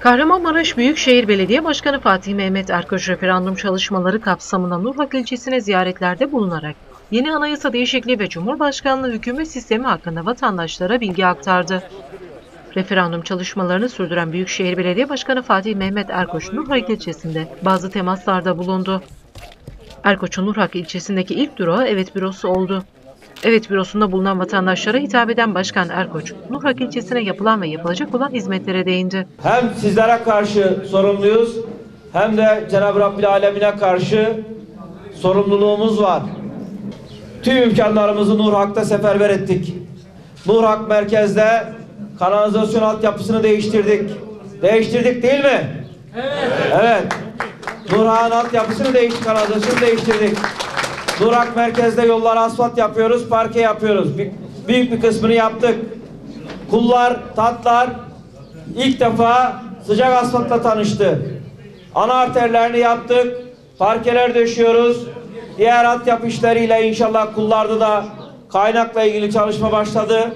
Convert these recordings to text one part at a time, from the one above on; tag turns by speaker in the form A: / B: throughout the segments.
A: Kahramanmaraş Büyükşehir Belediye Başkanı Fatih Mehmet Erkoç referandum çalışmaları kapsamında Nurhak ilçesine ziyaretlerde bulunarak yeni anayasa değişikliği ve Cumhurbaşkanlığı hükümet sistemi hakkında vatandaşlara bilgi aktardı. Referandum çalışmalarını sürdüren Büyükşehir Belediye Başkanı Fatih Mehmet Erkoç Nurhak ilçesinde bazı temaslarda bulundu. Erkoç'un Nurhak ilçesindeki ilk durağı Evet Bürosu oldu. Evet Bürosu'nda bulunan vatandaşlara hitap eden Başkan Erkoç, Nurhak ilçesine yapılan ve yapılacak olan hizmetlere değindi.
B: Hem sizlere karşı sorumluyuz hem de Cenab-ı Rabbil Alemine karşı sorumluluğumuz var. Tüm imkanlarımızı Nur Hak'ta seferber ettik. Nur Hak merkezde kanalizasyon altyapısını değiştirdik. Değiştirdik değil mi? Evet. Evet. Nur Hak'ın altyapısını değiştirdik, kanalizasyonu değiştirdik. Nur Hak merkezde yollara asfalt yapıyoruz, parke yapıyoruz. Bir- Büyük bir kısmını yaptık. Kullar, tatlar ilk defa sıcak asfaltla tanıştı. Ana arterlerini yaptık. Parkeler döşüyoruz. Diğer altyapı işleriyle inşallah kullarda da kaynakla ilgili çalışma başladı.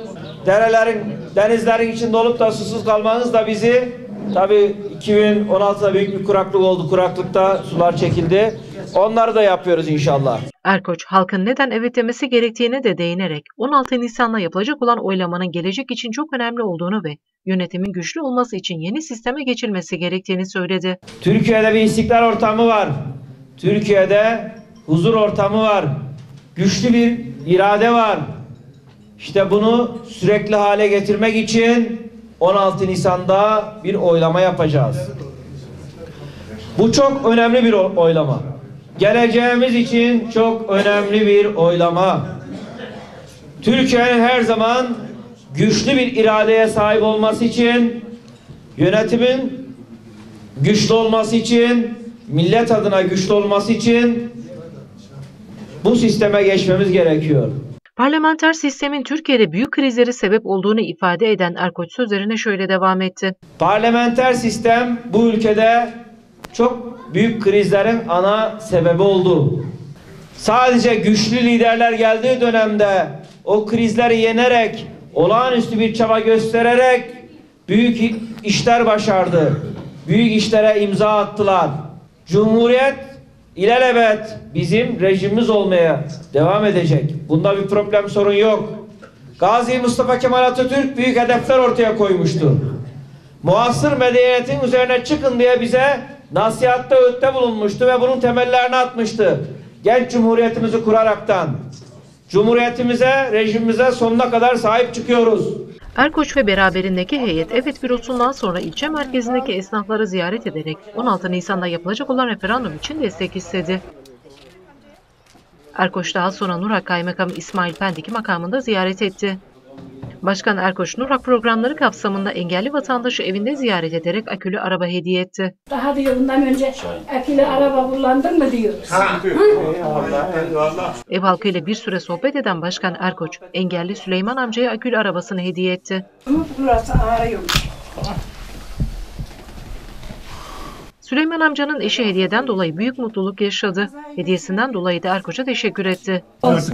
B: Derelerin, denizlerin içinde olup da susuz kalmanız da bizi tabii 2016'da büyük bir kuraklık oldu. Kuraklıkta sular çekildi. Onları da yapıyoruz inşallah.
A: Erkoç, halkın neden evet demesi gerektiğine de değinerek 16 Nisan'da yapılacak olan oylamanın gelecek için çok önemli olduğunu ve yönetimin güçlü olması için yeni sisteme geçilmesi gerektiğini söyledi.
B: Türkiye'de bir istiklal ortamı var. Türkiye'de huzur ortamı var. Güçlü bir irade var. İşte bunu sürekli hale getirmek için 16 Nisan'da bir oylama yapacağız. Bu çok önemli bir oylama. Geleceğimiz için çok önemli bir oylama. Türkiye'nin her zaman güçlü bir iradeye sahip olması için yönetimin güçlü olması için, millet adına güçlü olması için bu sisteme geçmemiz gerekiyor.
A: Parlamenter sistemin Türkiye'de büyük krizlere sebep olduğunu ifade eden Erkoç sözlerine şöyle devam etti.
B: Parlamenter sistem bu ülkede çok büyük krizlerin ana sebebi oldu. Sadece güçlü liderler geldiği dönemde o krizleri yenerek, olağanüstü bir çaba göstererek büyük işler başardı. Büyük işlere imza attılar. Cumhuriyet ilelebet bizim rejimimiz olmaya devam edecek. Bunda bir problem sorun yok. Gazi Mustafa Kemal Atatürk büyük hedefler ortaya koymuştu. Muasır medeniyetin üzerine çıkın diye bize nasihatta öğütte bulunmuştu ve bunun temellerini atmıştı. Genç cumhuriyetimizi kuraraktan. Cumhuriyetimize, rejimimize sonuna kadar sahip çıkıyoruz.
A: Erkoç ve beraberindeki heyet Evet bürosundan sonra ilçe merkezindeki esnafları ziyaret ederek 16 Nisan'da yapılacak olan referandum için destek istedi. Erkoç daha sonra Nurak Kaymakamı İsmail Pendik'i makamında ziyaret etti. Başkan Erkoç Nurak programları kapsamında engelli vatandaşı evinde ziyaret ederek akülü araba hediye etti.
C: Daha diyor bundan önce akülü araba kullandın mı diyoruz.
A: Ev halkıyla bir süre sohbet eden Başkan Erkoç, engelli Süleyman amcaya akülü arabasını hediye etti.
C: Ama burası ağrıyormuş.
A: Süleyman amcanın eşi hediyeden dolayı büyük mutluluk yaşadı. Hediyesinden dolayı da Erkoç'a teşekkür etti.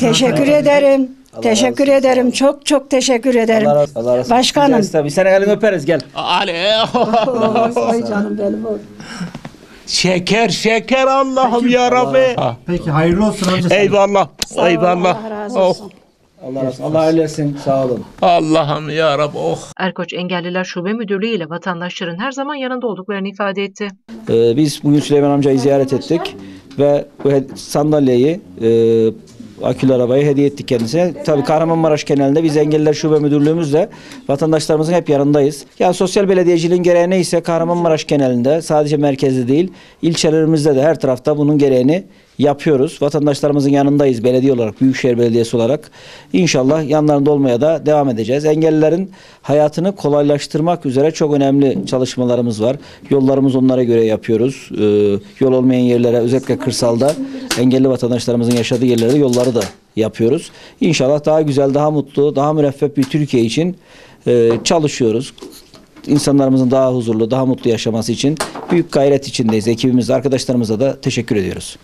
D: Teşekkür ederim. Teşekkür ederim. Çok çok teşekkür ederim. Başkanım.
B: Tabii sen elini öperiz gel.
E: Ali.
D: Oy canım benim. oy.
E: şeker şeker Allah'ım ya Rabbi.
F: Peki hayırlı olsun amca.
E: Eyvallah.
D: Sağ ol,
E: Eyvallah.
D: Allah razı
E: Oh.
D: olsun.
B: Allah razı olsun. Allah hayırlı etsin. Sağ olun.
E: Allah'ım ya Rabbi. Oh.
A: Erkoç Engelliler Şube Müdürlüğü ile vatandaşların her zaman yanında olduklarını ifade etti.
G: Ee, biz bugün Süleyman amcayı ziyaret ettik ve bu he- sandalyeyi, e, akülü arabayı hediye ettik kendisine. Tabii Kahramanmaraş genelinde biz Engelliler Şube Müdürlüğümüzle vatandaşlarımızın hep yanındayız. Yani sosyal belediyeciliğin gereği neyse Kahramanmaraş genelinde sadece merkezde değil, ilçelerimizde de her tarafta bunun gereğini yapıyoruz. Vatandaşlarımızın yanındayız belediye olarak, Büyükşehir Belediyesi olarak. İnşallah yanlarında olmaya da devam edeceğiz. Engellilerin hayatını kolaylaştırmak üzere çok önemli çalışmalarımız var. Yollarımız onlara göre yapıyoruz. Ee, yol olmayan yerlere özellikle kırsalda engelli vatandaşlarımızın yaşadığı yerlere yolları da yapıyoruz. İnşallah daha güzel, daha mutlu, daha müreffeh bir Türkiye için e, çalışıyoruz insanlarımızın daha huzurlu, daha mutlu yaşaması için büyük gayret içindeyiz. Ekibimiz, arkadaşlarımıza da teşekkür ediyoruz.